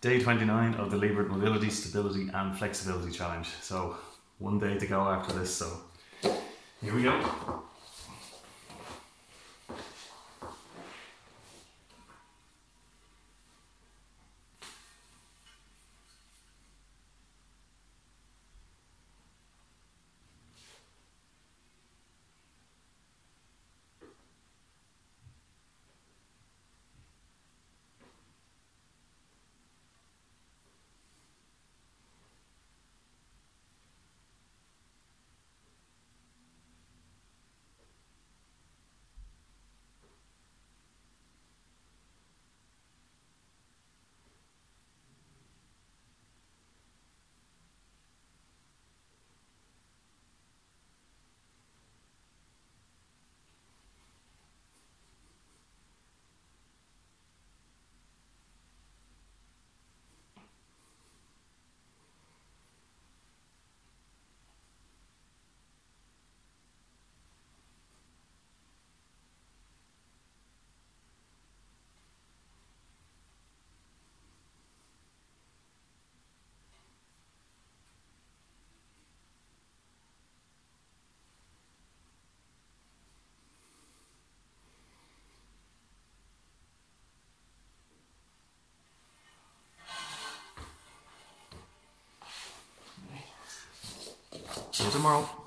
Day 29 of the Lebert Mobility, Stability and Flexibility Challenge. So one day to go after this, so here we go. See you tomorrow.